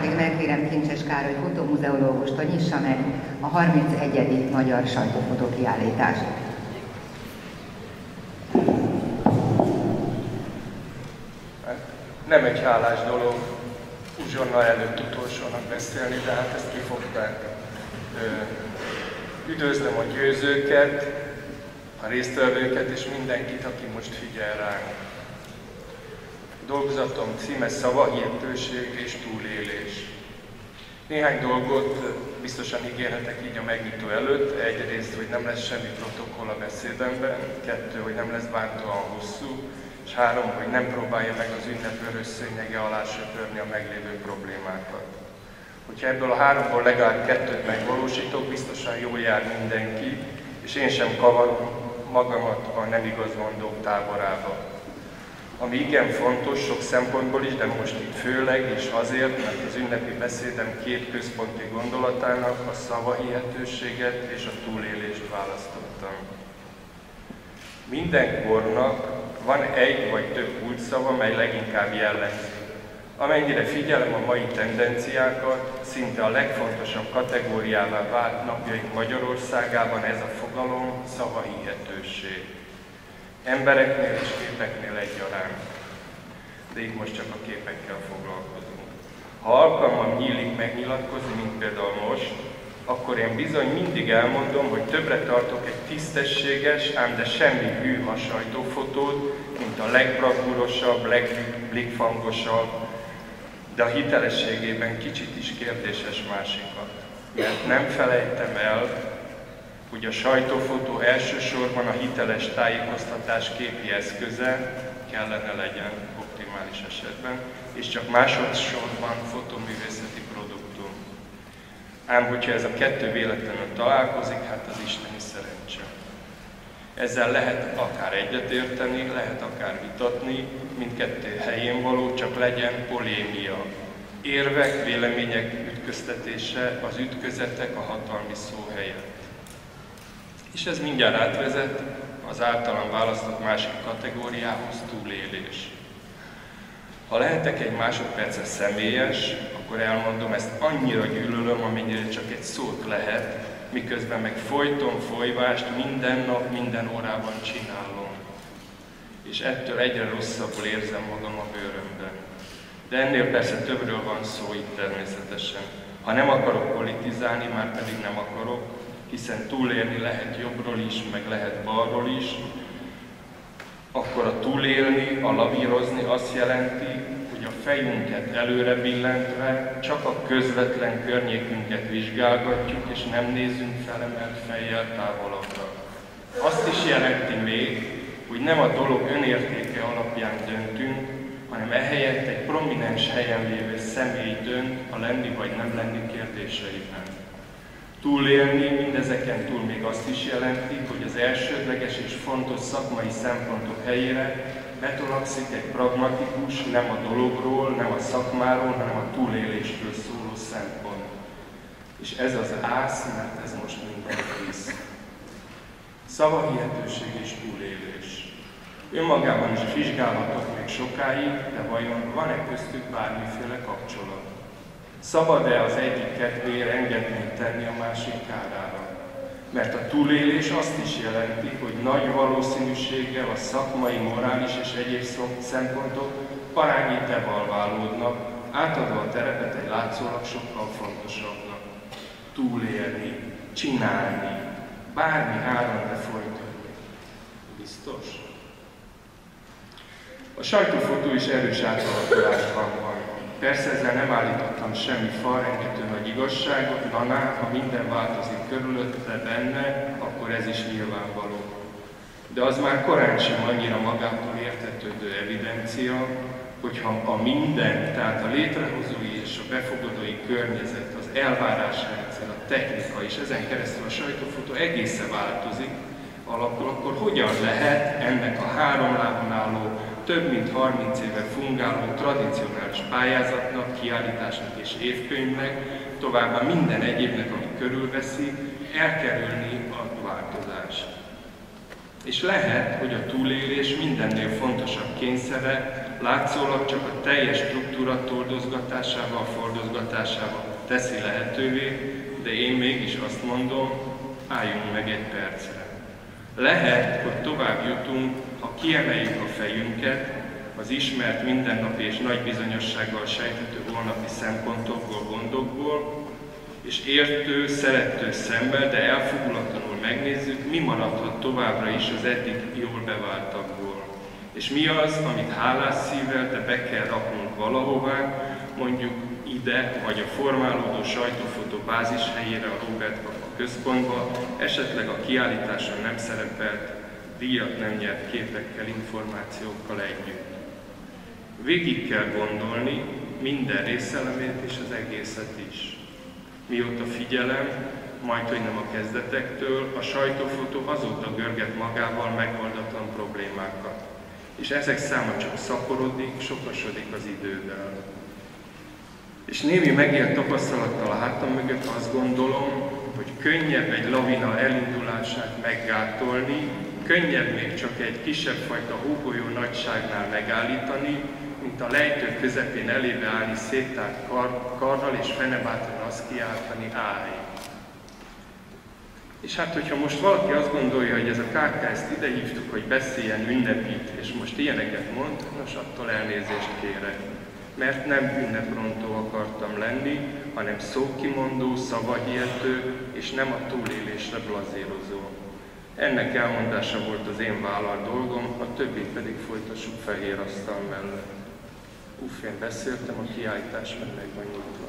pedig megkérem Kincses Károly fotomúzeológust, hogy nyissa meg a 31. Magyar Sajtófotó kiállítást. Nem egy hálás dolog uzsonna előtt utolsónak beszélni, de hát ezt kifogták. Üdvözlöm a győzőket, a résztvevőket és mindenkit, aki most figyel ránk. Dolgozatom címe szavahihetőség és túlélés. Néhány dolgot biztosan ígérhetek így a megnyitó előtt. Egyrészt, hogy nem lesz semmi protokoll a beszédemben, kettő, hogy nem lesz bántóan hosszú, és három, hogy nem próbálja meg az ünnep szőnyege alá söpörni a meglévő problémákat. Hogyha ebből a háromból legalább kettőt megvalósítok, biztosan jól jár mindenki, és én sem kavarom magamat a nem igaz mondók táborába. Ami igen fontos sok szempontból is, de most itt főleg, és azért, mert az ünnepi beszédem két központi gondolatának a szavahihetőséget és a túlélést választottam. Minden kornak van egy vagy több kulcsszava, mely leginkább jellemző. Amennyire figyelem a mai tendenciákat, szinte a legfontosabb kategóriává vált napjaink Magyarországában ez a fogalom szavahihetőség. Embereknél és képeknél egyaránt. De itt most csak a képekkel foglalkozunk. Ha alkalmam nyílik megnyilatkozni, mint például most, akkor én bizony mindig elmondom, hogy többre tartok egy tisztességes, ám de semmi hű sajtófotót, mint a legbravúrosabb, legblikfangosabb, de a hitelességében kicsit is kérdéses másikat. Mert nem felejtem el, hogy a sajtófotó elsősorban a hiteles tájékoztatás képi eszköze kellene legyen optimális esetben, és csak másodszorban fotoművészeti produktum. Ám hogyha ez a kettő véletlenül találkozik, hát az isteni szerencse. Ezzel lehet akár egyetérteni, lehet akár vitatni, mindkettő helyén való, csak legyen polémia. Érvek, vélemények ütköztetése, az ütközetek a hatalmi szó helyett. És ez mindjárt átvezet az általam választott másik kategóriához, túlélés. Ha lehetek egy másodperce személyes, akkor elmondom, ezt annyira gyűlölöm, amennyire csak egy szót lehet, miközben meg folyton folyvást minden nap, minden órában csinálom. És ettől egyre rosszabbul érzem magam a bőrömben. De ennél persze többről van szó itt természetesen. Ha nem akarok politizálni, már pedig nem akarok, hiszen túlélni lehet jobbról is, meg lehet balról is, akkor a túlélni, a lavírozni azt jelenti, hogy a fejünket előre billentve csak a közvetlen környékünket vizsgálgatjuk, és nem nézünk felemelt fejjel távolabbra. Azt is jelenti még, hogy nem a dolog önértéke alapján döntünk, hanem ehelyett egy prominens helyen lévő személy dönt a lenni vagy nem lenni kérdéseiben. Túlélni mindezeken túl még azt is jelenti, hogy az elsődleges és fontos szakmai szempontok helyére betolakszik egy pragmatikus, nem a dologról, nem a szakmáról, hanem a túlélésről szóló szempont. És ez az ász, mert ez most minden visz. Szavahihetőség és túlélés. Önmagában is vizsgálhatok még sokáig, de vajon van-e köztük bármiféle kapcsolat? Szabad-e az egyik kedvéért engedményt tenni a másik kárára? Mert a túlélés azt is jelenti, hogy nagy valószínűséggel a szakmai, morális és egyéb szempontok parányi devalválódnak, átadva a terepet egy látszólag sokkal fontosabbnak. Túlélni, csinálni, bármi áron befolytatni. Biztos? A sajtófotó is erős átalakulásban van. Persze ezzel nem állítottam semmi falrengető nagy igazságot, na, ha minden változik körülötte benne, akkor ez is nyilvánvaló. De az már korán sem annyira magától értetődő evidencia, hogyha a minden, tehát a létrehozói és a befogadói környezet, az elvárásrendszer, a technika és ezen keresztül a sajtófotó egészen változik, alakul, akkor hogyan lehet ennek a három lábon álló több mint 30 éve fungáló tradicionális pályázatnak, kiállításnak és évkönyvnek, továbbá minden egyébnek, ami körülveszi, elkerülni a változást. És lehet, hogy a túlélés mindennél fontosabb kényszere látszólag csak a teljes struktúra toldozgatásával, fordozgatásával teszi lehetővé, de én mégis azt mondom, álljunk meg egy percre. Lehet, hogy tovább jutunk, ha kiemeljük a fejünket, az ismert mindennapi és nagy bizonyossággal sejthető holnapi szempontokból, gondokból, és értő, szerető szemmel, de elfogulatlanul megnézzük, mi maradhat továbbra is az eddig jól beváltakból. És mi az, amit hálás szívvel, de be kell raknunk valahová, mondjuk ide, vagy a formálódó sajtófotó bázis helyére a Robert Papa központba, esetleg a kiállításon nem szerepelt, díjat nem nyert képekkel, információkkal együtt. Végig kell gondolni minden részelemét és az egészet is. Mióta figyelem, majd hogy nem a kezdetektől, a sajtófotó azóta görget magával megoldatlan problémákat. És ezek száma csak szaporodik, sokasodik az idővel. És némi megélt tapasztalattal a hátam mögött azt gondolom, hogy könnyebb egy lavina elindulását meggátolni, könnyebb még csak egy kisebb fajta hógolyó nagyságnál megállítani, mint a lejtő közepén elébe állni széttárt kar, karral és fenebátran azt kiáltani, állj! És hát, hogyha most valaki azt gondolja, hogy ez a KK ezt ide hívtuk, hogy beszéljen ünnepít, és most ilyeneket mond, nos, attól elnézést kérek. Mert nem ünneprontó akartam lenni, hanem szókimondó, szavahihető, és nem a túlélésre blazérozó. Ennek elmondása volt az én vállal dolgom, a többit pedig folytassuk fehér asztal mellett. Uff, én beszéltem, a kiállítás meg meg van nyitva.